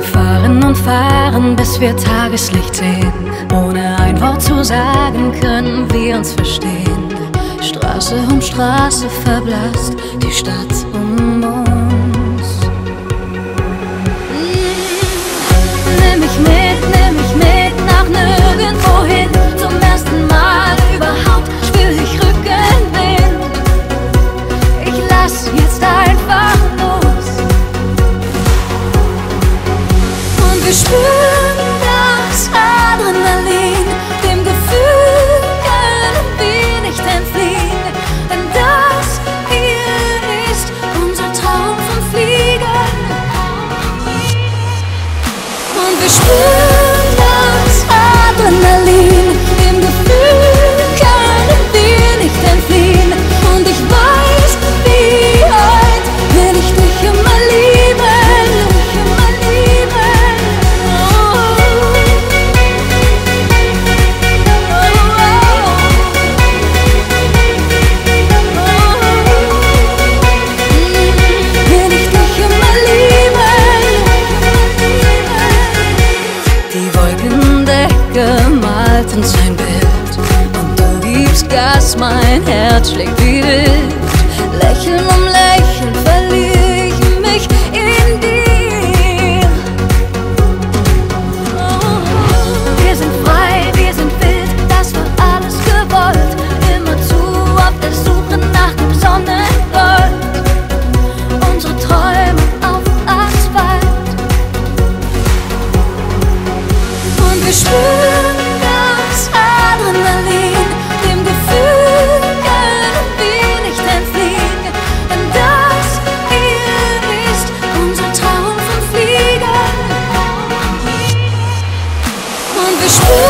Wir fahren und fahren, bis wir Tageslicht sehen. Ohne ein Wort zu sagen, können wir uns verstehen. Straße um Straße verblasst, die Stadt the Spirit. Gas, mein Herz schlägt wie wild. Lächeln um Lächeln. Christmas.